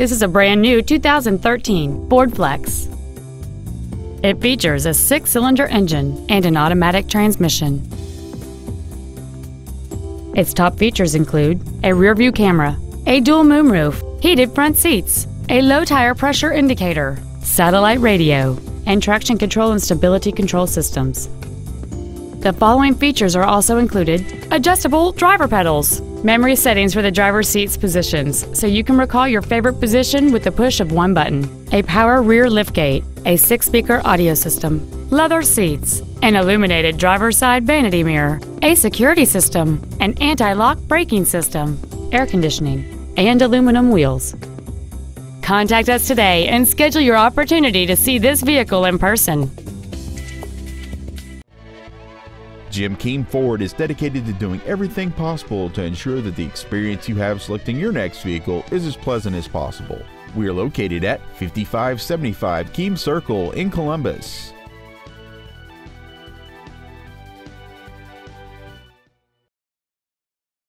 This is a brand new 2013 Ford Flex. It features a six-cylinder engine and an automatic transmission. Its top features include a rear-view camera, a dual moonroof, heated front seats, a low tire pressure indicator, satellite radio, and traction control and stability control systems. The following features are also included adjustable driver pedals, memory settings for the driver's seat's positions so you can recall your favorite position with the push of one button, a power rear liftgate, a six speaker audio system, leather seats, an illuminated driver's side vanity mirror, a security system, an anti lock braking system, air conditioning, and aluminum wheels. Contact us today and schedule your opportunity to see this vehicle in person. Jim Keim Ford is dedicated to doing everything possible to ensure that the experience you have selecting your next vehicle is as pleasant as possible. We are located at 5575 Keim Circle in Columbus.